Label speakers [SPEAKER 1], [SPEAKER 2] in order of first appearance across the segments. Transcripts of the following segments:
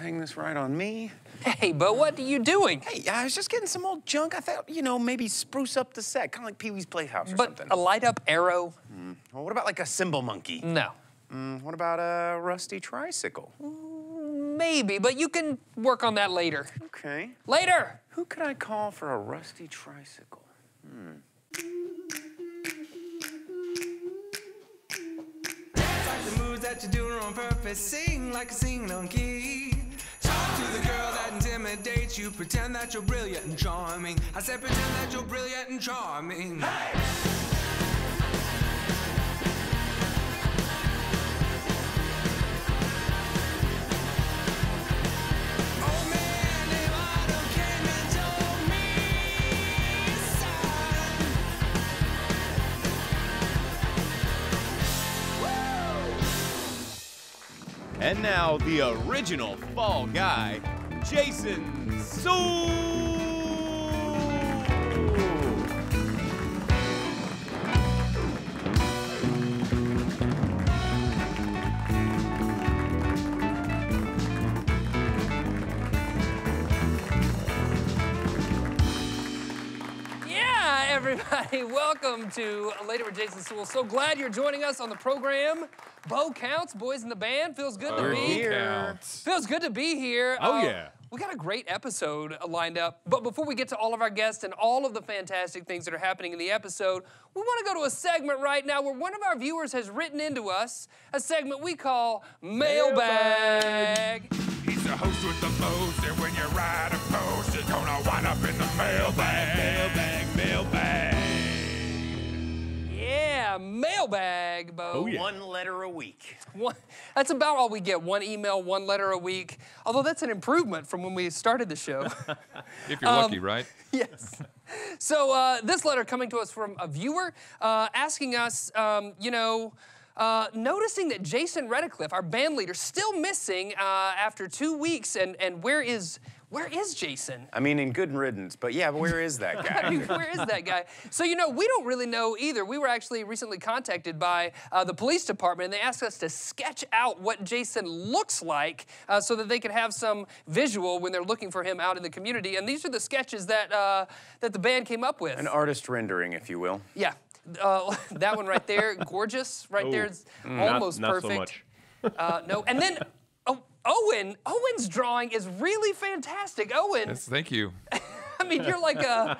[SPEAKER 1] hang this right on me.
[SPEAKER 2] Hey, but what are you doing?
[SPEAKER 1] Hey, I was just getting some old junk. I thought, you know, maybe spruce up the set, kind of like Pee Wee's Playhouse or
[SPEAKER 2] But
[SPEAKER 1] something.
[SPEAKER 2] a light up arrow? Hmm.
[SPEAKER 1] Well, what about like a cymbal monkey?
[SPEAKER 2] No.
[SPEAKER 1] Mm, what about a rusty tricycle?
[SPEAKER 2] Mm, maybe, but you can work on that later.
[SPEAKER 1] Okay.
[SPEAKER 2] Later!
[SPEAKER 1] Who could I call for a rusty tricycle? Hmm.
[SPEAKER 3] Like the moves that you're doing on purpose. Sing like a singing on key. To the girl that intimidates you. Pretend that you're brilliant and charming. I said pretend that you're brilliant and charming. Oh And
[SPEAKER 4] now the original fall guy, Jason
[SPEAKER 2] Suel. Everybody, welcome to Later with Jason Suel. So glad you're joining us on the program. Bo counts, boys in the band. Feels good to be here.
[SPEAKER 4] counts.
[SPEAKER 2] Feels good to be here.
[SPEAKER 4] Oh,
[SPEAKER 2] Uh,
[SPEAKER 4] yeah.
[SPEAKER 2] We got a great episode lined up. But before we get to all of our guests and all of the fantastic things that are happening in the episode, we want to go to a segment right now where one of our viewers has written into us a segment we call Mailbag.
[SPEAKER 5] He's the host with the most, and when you ride a post, you're gonna wind up in the mailbag. Mailbag, mailbag.
[SPEAKER 2] Yeah, Mailbag, Bo.
[SPEAKER 4] Oh, yeah.
[SPEAKER 1] One letter a week.
[SPEAKER 2] One, that's about all we get. One email, one letter a week. Although that's an improvement from when we started the show.
[SPEAKER 6] If you're lucky, right?
[SPEAKER 2] yes. So uh, this letter coming to us from a viewer uh, asking us, um, you know, uh, noticing that Jason Redcliffe, our band leader, still missing uh, after two weeks, and and where is where is Jason?
[SPEAKER 1] I mean, in good riddance, but yeah, where is that guy?
[SPEAKER 2] where is that guy? So, you know, we don't really know either. We were actually recently contacted by uh, the police department, and they asked us to sketch out what Jason looks like uh, so that they could have some visual when they're looking for him out in the community. And these are the sketches that, uh, that the band came up with.
[SPEAKER 1] An artist rendering, if you will.
[SPEAKER 2] yeah. Uh, that one right there, gorgeous. Right there, it's almost
[SPEAKER 4] not, not
[SPEAKER 2] perfect.
[SPEAKER 4] so much.
[SPEAKER 2] Uh, no, and then Owen, Owen's drawing is really fantastic. Owen,
[SPEAKER 6] Yes, thank you.
[SPEAKER 2] I mean, you're like a,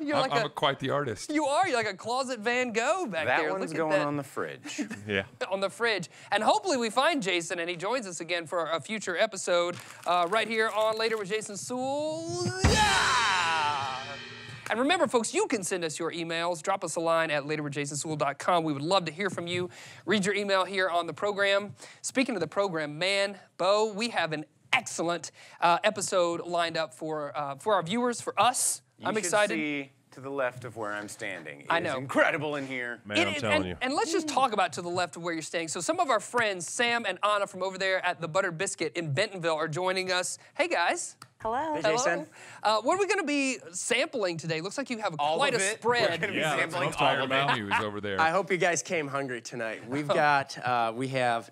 [SPEAKER 2] you're
[SPEAKER 6] I'm,
[SPEAKER 2] like
[SPEAKER 6] I'm
[SPEAKER 2] a,
[SPEAKER 6] a, quite the artist.
[SPEAKER 2] you are. You're like a closet Van Gogh back
[SPEAKER 1] That
[SPEAKER 2] there.
[SPEAKER 1] one's
[SPEAKER 2] Look
[SPEAKER 1] going
[SPEAKER 2] at that
[SPEAKER 1] on the fridge.
[SPEAKER 4] Yeah.
[SPEAKER 2] on the fridge. And hopefully we find Jason and he joins us again for a future episode uh, right here on Later with Jason Suel. Yeah! And remember, folks, you can send us your emails. Drop us a line at laterwithjasonsuel.com. We would love to hear from you. Read your email here on the program. Speaking of the program, man, Bo, we have an excellent uh, episode lined up for uh, for our viewers, for us.
[SPEAKER 1] You
[SPEAKER 2] I'm excited.
[SPEAKER 1] See to the left of where I'm standing. It
[SPEAKER 2] I
[SPEAKER 1] is
[SPEAKER 2] know.
[SPEAKER 1] incredible in here.
[SPEAKER 4] Man,
[SPEAKER 2] It-
[SPEAKER 4] I'm
[SPEAKER 2] it-
[SPEAKER 4] telling
[SPEAKER 2] and,
[SPEAKER 4] you.
[SPEAKER 2] and let's just talk about to the left of where you're staying. So some of our friends, Sam and Anna from over there at the Buttered Biscuit in Bentonville, are joining us. Hey guys.
[SPEAKER 7] Hello.
[SPEAKER 2] Hello. Uh, what are we going to be sampling today? Looks like you have
[SPEAKER 1] All
[SPEAKER 2] quite
[SPEAKER 1] of
[SPEAKER 2] a
[SPEAKER 1] it?
[SPEAKER 2] spread.
[SPEAKER 1] We're gonna be
[SPEAKER 4] Yeah,
[SPEAKER 1] sampling
[SPEAKER 4] that's
[SPEAKER 1] all of it.
[SPEAKER 6] menu is over there.
[SPEAKER 7] I hope you guys came hungry tonight. We've got, uh, we have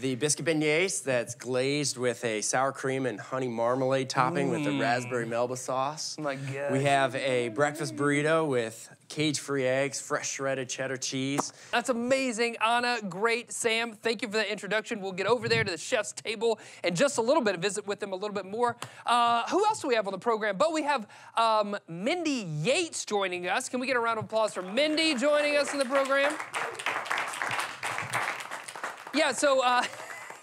[SPEAKER 7] the biscuit beignets that's glazed with a sour cream and honey marmalade topping with the raspberry melba sauce.
[SPEAKER 2] Oh my gosh.
[SPEAKER 7] We have a breakfast burrito with cage-free eggs, fresh shredded cheddar cheese.
[SPEAKER 2] That's amazing, Anna. Great, Sam. Thank you for the introduction. We'll get over there to the chef's table in just a little bit, of visit with them a little bit more. Uh, who else do we have on the program? But we have um, Mindy Yates joining us. Can we get a round of applause for Mindy joining us in the program? Yeah, so. Uh,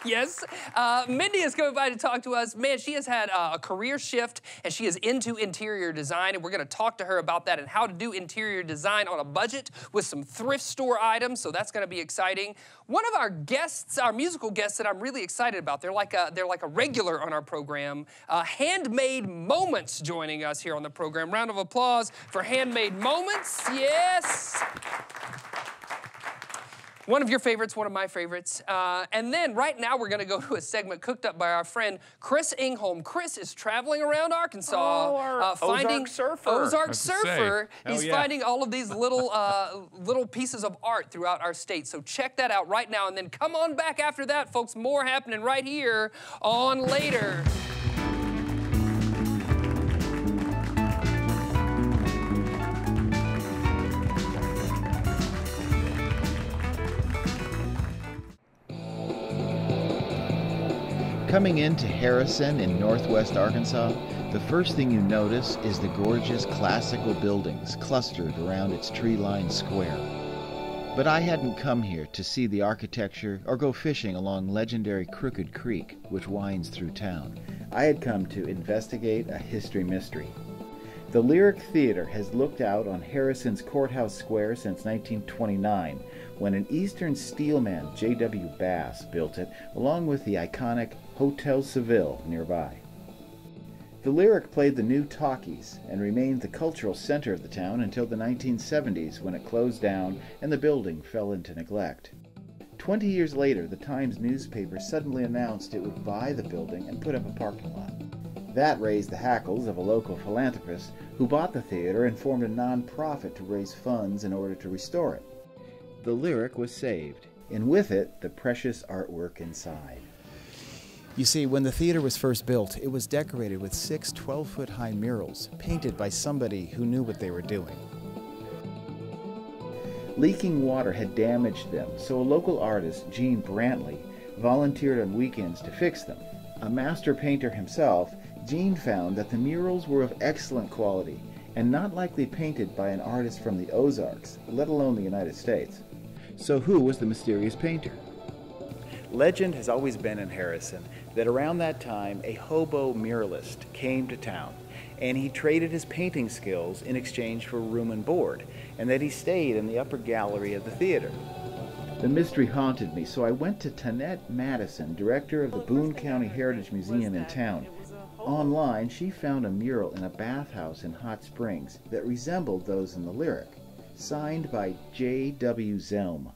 [SPEAKER 2] Yes, uh, Mindy is coming by to talk to us. Man, she has had uh, a career shift and she is into interior design, and we're going to talk to her about that and how to do interior design on a budget with some thrift store items. So that's going to be exciting. One of our guests, our musical guests, that I'm really excited about. They're like a they're like a regular on our program. Uh, Handmade Moments joining us here on the program. Round of applause for Handmade Moments. Yes. One of your favorites, one of my favorites. Uh, and then right now we're going to go to a segment cooked up by our friend Chris Ingholm. Chris is traveling around Arkansas,
[SPEAKER 1] Oh, our
[SPEAKER 2] uh, finding
[SPEAKER 1] Ozark surfer.
[SPEAKER 2] Ozark
[SPEAKER 6] Have to say.
[SPEAKER 2] surfer. He's
[SPEAKER 1] yeah.
[SPEAKER 2] finding all of these little uh, little pieces of art throughout our state. So check that out right now, and then come on back after that, folks. More happening right here on later.
[SPEAKER 8] Coming into Harrison in northwest Arkansas, the first thing you notice is the gorgeous classical buildings clustered around its tree lined square. But I hadn't come here to see the architecture or go fishing along legendary Crooked Creek, which winds through town. I had come to investigate a history mystery. The Lyric Theater has looked out on Harrison's Courthouse Square since 1929, when an Eastern steelman, J.W. Bass, built it, along with the iconic Hotel Seville nearby. The Lyric played the new talkies and remained the cultural center of the town until the 1970s when it closed down and the building fell into neglect. Twenty years later, the Times newspaper suddenly announced it would buy the building and put up a parking lot. That raised the hackles of a local philanthropist who bought the theater and formed a non-profit to raise funds in order to restore it. The lyric was saved, and with it, the precious artwork inside. You see, when the theater was first built, it was decorated with six 12 foot high murals painted by somebody who knew what they were doing. Leaking water had damaged them, so a local artist, Gene Brantley, volunteered on weekends to fix them. A master painter himself, Gene found that the murals were of excellent quality and not likely painted by an artist from the Ozarks, let alone the United States. So, who was the mysterious painter? Legend has always been in Harrison that around that time a hobo muralist came to town and he traded his painting skills in exchange for room and board, and that he stayed in the upper gallery of the theater. The mystery haunted me, so I went to Tanette Madison, director of the Boone County Heritage Museum in town. Online, she found a mural in a bathhouse in Hot Springs that resembled those in the lyric, signed by J.W. Zelm.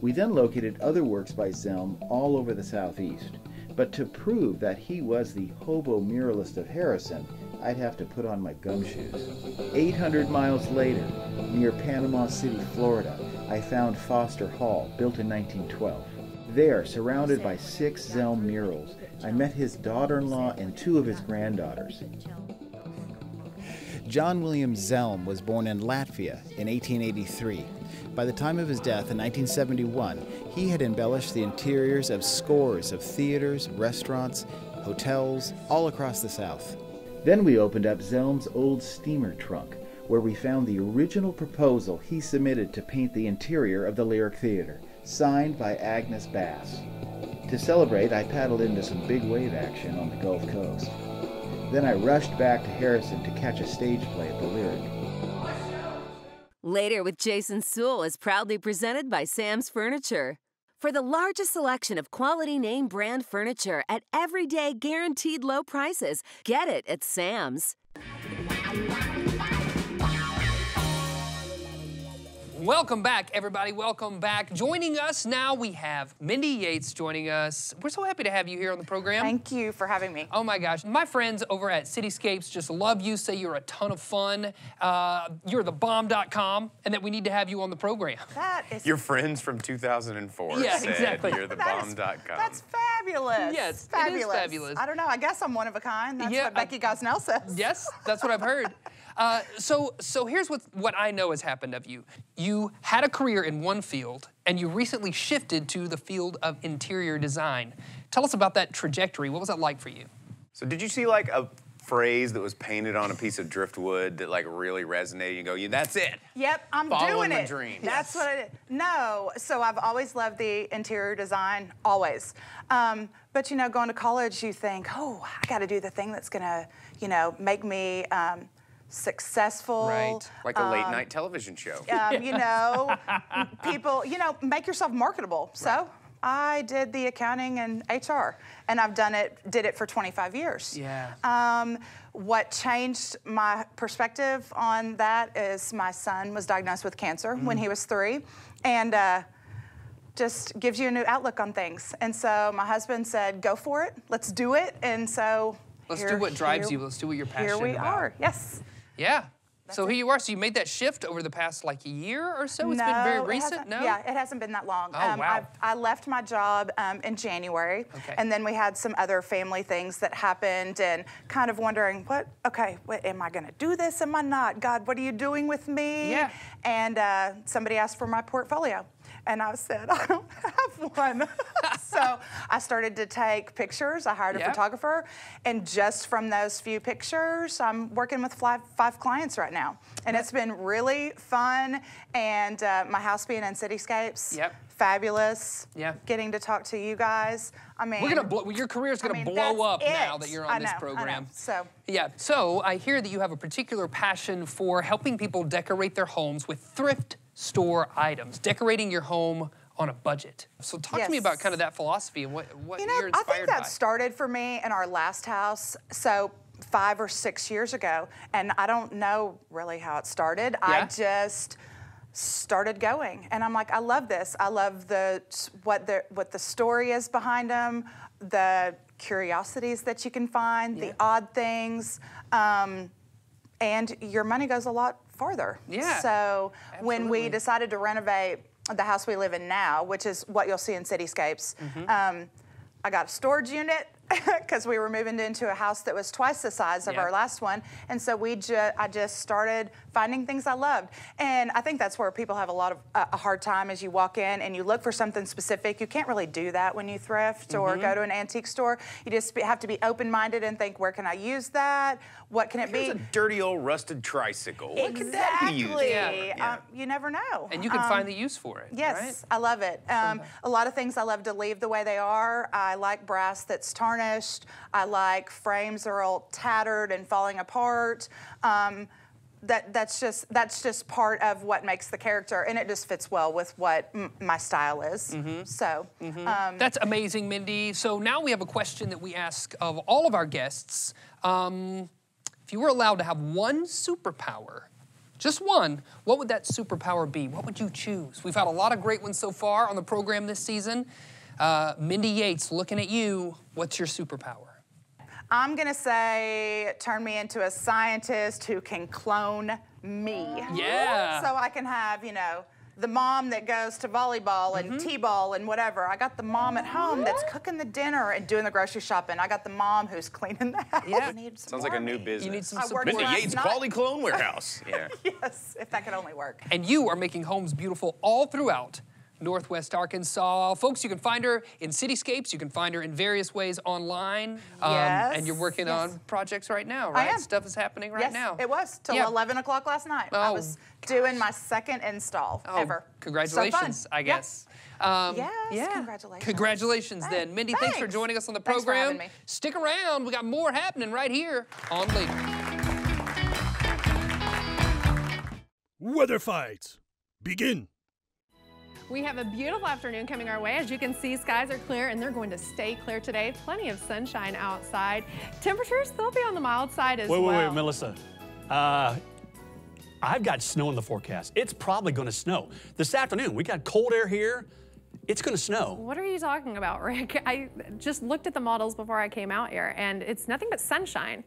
[SPEAKER 8] We then located other works by Zelm all over the southeast. But to prove that he was the hobo muralist of Harrison, I'd have to put on my gumshoes. 800 miles later, near Panama City, Florida, I found Foster Hall, built in 1912. There, surrounded by six Zelm murals, I met his daughter-in-law and two of his granddaughters. John William Zelm was born in Latvia in 1883. By the time of his death in 1971, he had embellished the interiors of scores of theaters, restaurants, hotels, all across the South. Then we opened up Zelm's old steamer trunk, where we found the original proposal he submitted to paint the interior of the Lyric Theater, signed by Agnes Bass. To celebrate, I paddled into some big wave action on the Gulf Coast. Then I rushed back to Harrison to catch a stage play at the Lyric.
[SPEAKER 9] Later with Jason Suel is proudly presented by Sam's Furniture. For the largest selection of quality name brand furniture at everyday guaranteed low prices, get it at Sam's.
[SPEAKER 2] Welcome back, everybody. Welcome back. Joining us now, we have Mindy Yates joining us. We're so happy to have you here on the program.
[SPEAKER 10] Thank you for having me.
[SPEAKER 2] Oh my gosh. My friends over at Cityscapes just love you, say you're a ton of fun. Uh, you're the bomb.com, and that we need to have you on the program.
[SPEAKER 10] That is
[SPEAKER 1] Your friends from 2004
[SPEAKER 2] Yeah,
[SPEAKER 1] said
[SPEAKER 2] exactly.
[SPEAKER 1] you're the
[SPEAKER 10] that is-
[SPEAKER 1] bomb.com.
[SPEAKER 10] That's fabulous.
[SPEAKER 2] Yes, it is
[SPEAKER 10] fabulous.
[SPEAKER 2] fabulous.
[SPEAKER 10] I don't know. I guess I'm one of a kind. That's
[SPEAKER 2] Yeah,
[SPEAKER 10] what
[SPEAKER 2] I-
[SPEAKER 10] Becky Gosnell says.
[SPEAKER 2] Yes, that's what I've heard. Uh, so, so here's what, what I know has happened of you. You had a career in one field, and you recently shifted to the field of interior design. Tell us about that trajectory. What was that like for you?
[SPEAKER 1] So did you see like a phrase that was painted on a piece of driftwood that like really resonated? You go, yeah, that's it.
[SPEAKER 10] Yep, I'm
[SPEAKER 1] Following
[SPEAKER 10] doing
[SPEAKER 1] my
[SPEAKER 10] it.
[SPEAKER 1] dream.
[SPEAKER 10] That's what I did. No, so I've always loved the interior design, always. Um, but you know, going to college, you think, oh, I got to do the thing that's gonna, you know, make me um, successful.
[SPEAKER 2] Right.
[SPEAKER 1] Like a late night television show.
[SPEAKER 10] um, you know, people, you know, make yourself marketable. So I did the accounting and HR, and I've done it, did it for 25 years.
[SPEAKER 2] Yeah.
[SPEAKER 10] Um, what changed my perspective on that is my son was diagnosed with cancer when he was three, and uh, just gives you a new outlook on things. And so my husband said, "Go for it. Let's do it." And so
[SPEAKER 2] Let's
[SPEAKER 10] here-
[SPEAKER 2] do what drives
[SPEAKER 10] here-
[SPEAKER 2] you. Let's do what you're passionate about.
[SPEAKER 10] Here we
[SPEAKER 2] about.
[SPEAKER 10] are. Yes.
[SPEAKER 2] Yeah. so here you are. So you made that shift over the past like year or so. It's been very recent. No.
[SPEAKER 10] Yeah, it hasn't been that long. Um,
[SPEAKER 2] Oh, wow.
[SPEAKER 10] I've- I left my job um, in January,
[SPEAKER 2] Okay.
[SPEAKER 10] and then we had some other family things that happened, and kind of wondering, what? Okay, what, am I going to do this? Am I not? God, what are you doing with me?
[SPEAKER 2] Yeah.
[SPEAKER 10] And uh, somebody asked for my portfolio, and I said, I don't have one. so I started to take pictures. I hired a
[SPEAKER 2] Yeah.
[SPEAKER 10] photographer, and just from those few pictures, I'm working with five, five clients right now, and it's been really fun. And uh, my house being in Cityscapes,
[SPEAKER 2] Yep.
[SPEAKER 10] fabulous.
[SPEAKER 2] Yeah.
[SPEAKER 10] Getting to talk to you guys. I mean,
[SPEAKER 2] We're gonna blow, your career
[SPEAKER 10] is
[SPEAKER 2] gonna
[SPEAKER 10] mean,
[SPEAKER 2] blow up now that you're on this
[SPEAKER 10] know, know.
[SPEAKER 2] program.
[SPEAKER 10] So
[SPEAKER 2] Yeah. So I hear that you have a particular passion for helping people decorate their homes with thrift store items, decorating your home on a budget. So talk to me about kind of that philosophy and what, what
[SPEAKER 10] You know, I think that
[SPEAKER 2] by.
[SPEAKER 10] started for me in our last house. So five or six years ago, and I don't know really how it started.
[SPEAKER 2] Yeah.
[SPEAKER 10] I just started going, and I'm like, I love this. I love the what the what the story is behind them, the curiosities that you can find, the odd things. Um, and your money goes a lot farther.
[SPEAKER 2] Yeah,
[SPEAKER 10] So when we decided to renovate the house we live in now, which is what you'll see in Cityscapes,
[SPEAKER 2] Mm-hmm.
[SPEAKER 10] um, I got a storage unit because we were moving into a house that was twice the size of
[SPEAKER 2] Yeah.
[SPEAKER 10] our last one, and so we ju- I just started finding things I loved, and I think that's where people have a lot of uh, a hard time as you walk in and you look for something specific. You can't really do that when you thrift or
[SPEAKER 2] Mm-hmm.
[SPEAKER 10] go to an antique store. You just be, have to be open-minded and think, where can I use that? What can it
[SPEAKER 1] Here's
[SPEAKER 10] be?
[SPEAKER 1] a dirty old rusted tricycle. What could that be used for?
[SPEAKER 10] Exactly.
[SPEAKER 2] Yeah.
[SPEAKER 10] Um, you never know.
[SPEAKER 2] and you can
[SPEAKER 10] Um,
[SPEAKER 2] find the use for it.
[SPEAKER 10] Yes,
[SPEAKER 2] Right?
[SPEAKER 10] I love it. Um, a lot of things I love to leave the way they are. I like brass that's tarnished. I like frames that are all tattered and falling apart. Um, that that's just that's just part of what makes the character, and it just fits well with what m- my style is.
[SPEAKER 2] Mm-hmm.
[SPEAKER 10] So, um,
[SPEAKER 2] That's amazing, Mindy. So now we have a question that we ask of all of our guests. Um, if you were allowed to have one superpower, just one, what would that superpower be? What would you choose? We've had a lot of great ones so far on the program this season. Uh, Mindy Yates, looking at you, what's your superpower?
[SPEAKER 10] I'm gonna say turn me into a scientist who can clone me.
[SPEAKER 2] Yeah.
[SPEAKER 10] So I can have, you know, the mom that goes to volleyball and
[SPEAKER 2] Mm-hmm.
[SPEAKER 10] t-ball and whatever. I got the mom at home that's cooking the dinner and doing the grocery shopping. I got the mom who's cleaning the house.
[SPEAKER 2] Yeah.
[SPEAKER 10] Need some
[SPEAKER 1] Sounds like a new business.
[SPEAKER 2] You need some
[SPEAKER 10] I work
[SPEAKER 2] support.
[SPEAKER 1] Mindy Yates
[SPEAKER 10] night.
[SPEAKER 1] Quality Clone Warehouse. Yeah.
[SPEAKER 10] Yes, if that could only work.
[SPEAKER 2] And you are making homes beautiful all throughout Northwest Arkansas. Folks, you can find her in cityscapes. You can find her in various ways online. Um, And you're working
[SPEAKER 10] yes.
[SPEAKER 2] on projects right now, right?
[SPEAKER 10] I
[SPEAKER 2] right?
[SPEAKER 10] am.
[SPEAKER 2] Stuff is happening right
[SPEAKER 10] yes,
[SPEAKER 2] now.
[SPEAKER 10] it was till
[SPEAKER 2] Yeah.
[SPEAKER 10] 11 o'clock last night. I
[SPEAKER 2] Oh,
[SPEAKER 10] was doing my second install
[SPEAKER 2] Oh,
[SPEAKER 10] ever.
[SPEAKER 2] Congratulations,
[SPEAKER 10] so fun.
[SPEAKER 2] I
[SPEAKER 10] Yeah.
[SPEAKER 2] guess. Um,
[SPEAKER 10] Yes,
[SPEAKER 2] yeah.
[SPEAKER 10] congratulations.
[SPEAKER 2] Congratulations, then. Mindy, thanks for joining us on the
[SPEAKER 10] Thanks for
[SPEAKER 2] program.
[SPEAKER 10] having me.
[SPEAKER 2] Stick around. We got more happening right here on Later.
[SPEAKER 11] Weather fights. Begin.
[SPEAKER 12] We have a beautiful afternoon coming our way. As you can see, skies are clear and they're going to stay clear today. Plenty of sunshine outside. Temperatures, they'll be on the mild side as
[SPEAKER 13] well. Wait,
[SPEAKER 12] wait,
[SPEAKER 13] wait, Melissa. Uh, I've got snow in the forecast. It's probably going to snow. This afternoon, we got cold air here. It's going to snow.
[SPEAKER 12] What are you talking about, Rick? I just looked at the models before I came out here and it's nothing but sunshine.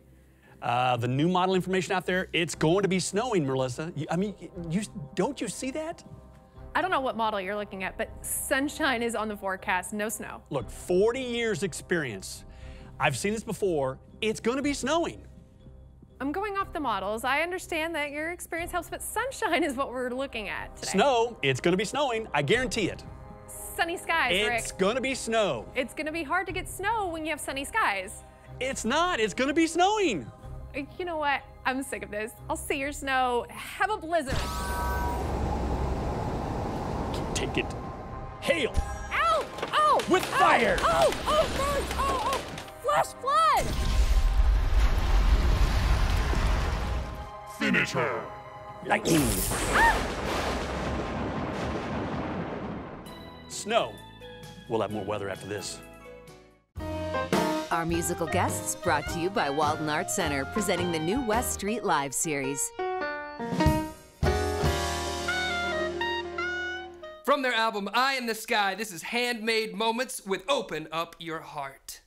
[SPEAKER 13] Uh, the new model information out there, it's going to be snowing, Melissa. You- I mean, you don't you see that?
[SPEAKER 12] I don't know what model you're looking at, but sunshine is on the forecast, no snow.
[SPEAKER 13] Look, 40 years experience. I've seen this before. It's going to be snowing.
[SPEAKER 12] I'm going off the models. I understand that your experience helps, but sunshine is what we're looking at today.
[SPEAKER 13] Snow, it's going to be snowing. I guarantee it.
[SPEAKER 12] Sunny skies,
[SPEAKER 13] It's
[SPEAKER 12] Rick.
[SPEAKER 13] going to be snow.
[SPEAKER 12] It's going to be hard to get snow when you have sunny skies.
[SPEAKER 13] It's not. It's going to be snowing.
[SPEAKER 12] You know what? I'm sick of this. I'll see your snow. Have a blizzard.
[SPEAKER 13] Take it. Hail.
[SPEAKER 12] Ow! Oh!
[SPEAKER 13] With
[SPEAKER 12] Ow!
[SPEAKER 13] fire.
[SPEAKER 12] Oh! Oh! Birds! Oh! Oh! Flash flood!
[SPEAKER 5] Finish her.
[SPEAKER 13] Lightning. Snow. We'll have more weather after this.
[SPEAKER 9] Our musical guests brought to you by Walton Arts Center, presenting the new West Street Live series.
[SPEAKER 14] From
[SPEAKER 2] their album Eye in the Sky, this is Handmade Moments with Open Up Your Heart.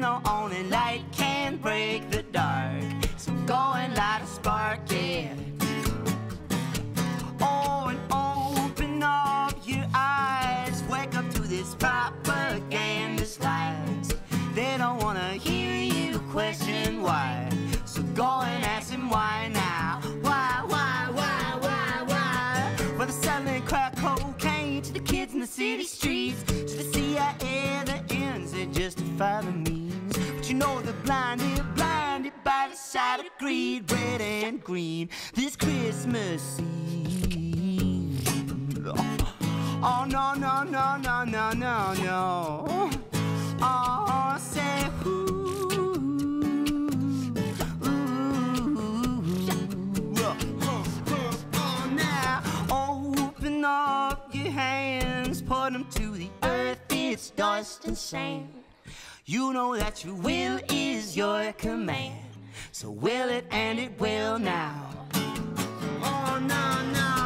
[SPEAKER 14] Know, only light can break the dark. So go and light a spark, yeah. Oh, and open up your eyes, wake up to this propaganda lies. They don't wanna hear you question why. So go and ask them why now. Why, why, why, why, why? Well, they're selling crack cocaine to the kids in the city streets. To the CIA, the ends that justify the means. You know they're blinded, blinded by the sight of greed, red and green. This Christmas Eve. Oh, no, no, no, no, no, no, no. Oh, say who? Open up your hands, put them to the earth, it's dust and sand. You know that your will is your command, so will it and it will now. Oh, no, no,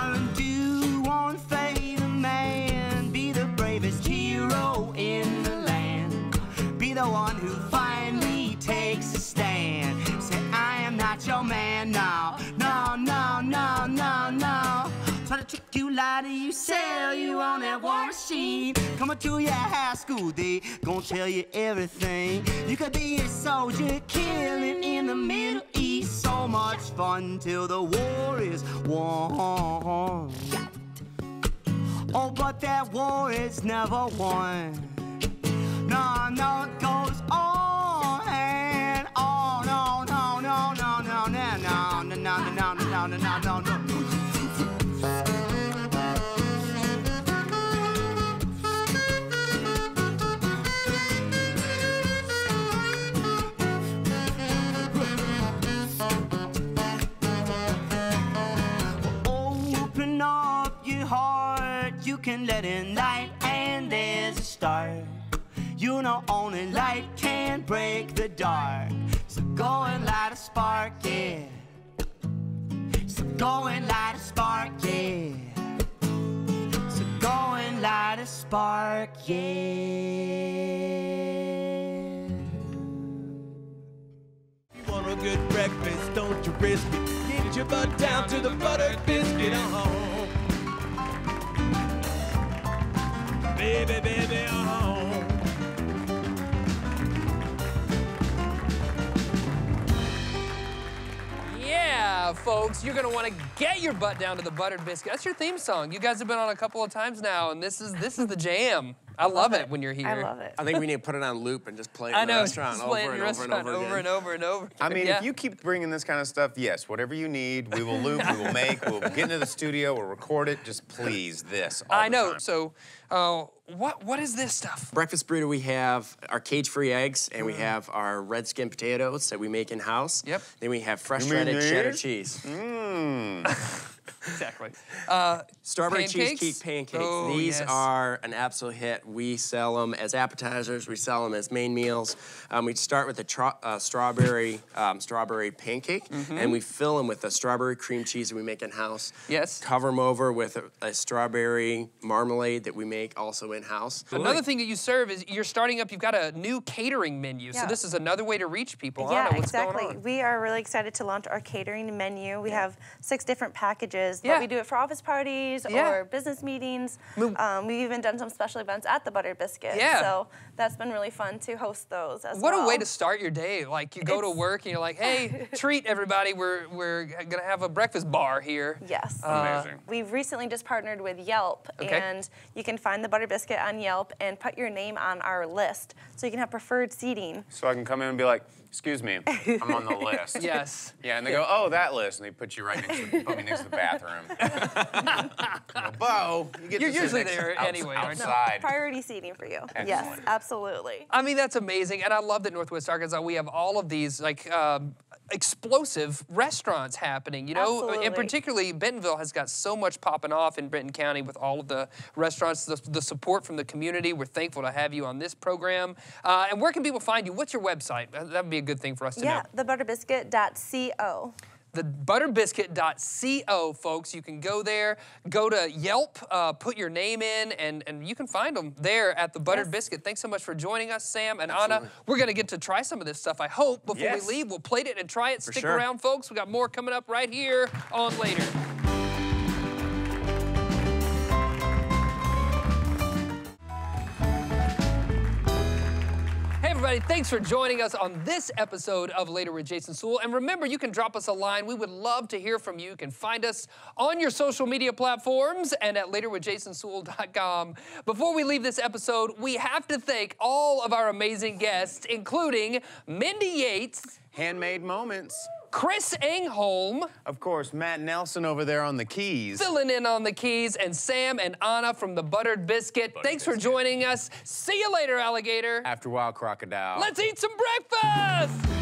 [SPEAKER 14] lie to you, sell you on that war machine. Coming to your high school, they gon' tell you everything. You could be a soldier killing in the Middle East. So much fun till the war is won. Oh, but that war is never won. No, no, it goes on and on, on, on, on, on, on, and on, and on, and on, and on, and can let in light, and there's a start. You know, only light can break the dark. So go and light a spark, yeah. So go and light a spark, yeah. So go and light a spark, yeah.
[SPEAKER 4] You want a good breakfast, don't you risk it. Get your butt down to the buttered biscuit. Oh. Baby, baby, oh.
[SPEAKER 2] Yeah, folks, you're gonna want to get your butt down to the buttered biscuit. That's your theme song. You guys have been on a couple of times now, and this is this is the jam. I love it when you're here.
[SPEAKER 7] I love
[SPEAKER 10] it.
[SPEAKER 7] I think we need to put it on loop and just play it
[SPEAKER 2] I
[SPEAKER 7] in the restaurant over
[SPEAKER 2] play it in
[SPEAKER 7] and
[SPEAKER 2] the
[SPEAKER 7] over and over
[SPEAKER 2] over and over and over.
[SPEAKER 1] I mean,
[SPEAKER 2] Yeah.
[SPEAKER 1] if you keep bringing this kind of stuff, yes, whatever you need, we will loop, we will make, we'll get into the studio, we'll record it. Just please, this. all
[SPEAKER 2] I
[SPEAKER 1] the
[SPEAKER 2] know.
[SPEAKER 1] time.
[SPEAKER 2] So, uh, what what is this stuff?
[SPEAKER 7] Breakfast burrito, we have our cage-free eggs, and we
[SPEAKER 2] Mm.
[SPEAKER 7] have our red skin potatoes that we make in house. Yep. Then we have fresh shredded cheddar cheese.
[SPEAKER 1] Mmm.
[SPEAKER 2] exactly. Uh,
[SPEAKER 7] Strawberry
[SPEAKER 2] pancakes?
[SPEAKER 7] cheesecake pancakes.
[SPEAKER 2] Oh,
[SPEAKER 7] These
[SPEAKER 2] yes.
[SPEAKER 7] are an absolute hit. We sell them as appetizers. We sell them as main meals. Um, we start with a tro- uh, strawberry um, strawberry pancake,
[SPEAKER 2] Mhm.
[SPEAKER 7] and we fill them with a strawberry cream cheese that we make in house.
[SPEAKER 2] Yes.
[SPEAKER 7] Cover them over with a, a strawberry marmalade that we make also in house.
[SPEAKER 2] Another thing that you serve is you're starting up. You've got a new catering menu. So this is another way to reach people.
[SPEAKER 15] Yeah,
[SPEAKER 2] Anna, what's
[SPEAKER 15] exactly.
[SPEAKER 2] Going on?
[SPEAKER 15] We are really excited to launch our catering menu. We have six different packages.
[SPEAKER 2] Yeah.
[SPEAKER 15] What we do it for office parties
[SPEAKER 2] Yeah.
[SPEAKER 15] or business meetings. Um, we've even done some special events at the Butter Biscuit.
[SPEAKER 2] Yeah.
[SPEAKER 15] So that's been really fun to host those as
[SPEAKER 2] What
[SPEAKER 15] well.
[SPEAKER 2] a way to start your day. Like you go to work and you're like, hey, treat everybody. We're, we're gonna have a breakfast bar here.
[SPEAKER 15] Yes.
[SPEAKER 2] Uh,
[SPEAKER 15] We've recently just partnered with Yelp,
[SPEAKER 2] Okay.
[SPEAKER 15] and you can find the Butter Biscuit on Yelp and put your name on our list, so you can have preferred seating.
[SPEAKER 1] So I can come in and be like, excuse me, I'm on the list.
[SPEAKER 2] Yes.
[SPEAKER 1] Yeah, and they go, oh, that list, and they put you right next to, put me next to the bathroom. I go, Bo, you get
[SPEAKER 2] You're
[SPEAKER 1] to sit
[SPEAKER 2] usually
[SPEAKER 1] next-
[SPEAKER 2] there
[SPEAKER 1] outs-
[SPEAKER 2] anyway, aren't you?
[SPEAKER 1] Outside.
[SPEAKER 15] Priority seating for you. Yes,
[SPEAKER 1] Excellent.
[SPEAKER 15] Absolutely.
[SPEAKER 2] I mean, that's amazing. And I love that Northwest Arkansas, we have all of these like um, explosive restaurants happening, you know?
[SPEAKER 15] Absolutely.
[SPEAKER 2] And particularly Bentonville has got so much popping off in Benton County with all of the restaurants, the, the support from the community. We're thankful to have you on this program. Uh, and where can people find you? What's your website? That would be a good thing for us to
[SPEAKER 15] Yeah,
[SPEAKER 2] know.
[SPEAKER 15] Yeah, thebutterbiscuit.co.
[SPEAKER 2] The butterbiscuit.co, folks. You can go there, go to Yelp, uh, put your name in, and, and you can find them there at the Buttered Biscuit. Thanks so much for joining us, Sam and Anna. We're going to get to try some of this stuff, I hope, before
[SPEAKER 1] Yes.
[SPEAKER 2] we leave. We'll plate it and try it.
[SPEAKER 1] For
[SPEAKER 2] Stick
[SPEAKER 1] sure.
[SPEAKER 2] around, folks. We got more coming up right here on later. Everybody, thanks for joining us on this episode of Later with Jason Suel. And remember, you can drop us a line. We would love to hear from you. You can find us on your social media platforms and at laterwithjasonsuel.com. Before we leave this episode, we have to thank all of our amazing guests, including Mindy Yates,
[SPEAKER 1] Handmade moments.
[SPEAKER 2] Chris Engholm,
[SPEAKER 1] Of course, Matt Nelson over there on the keys.
[SPEAKER 2] filling in on the keys, and Sam and Anna from the Buttered Biscuit. thanks for joining us. See you later, alligator.
[SPEAKER 1] After a while, crocodile.
[SPEAKER 2] Let's eat some breakfast!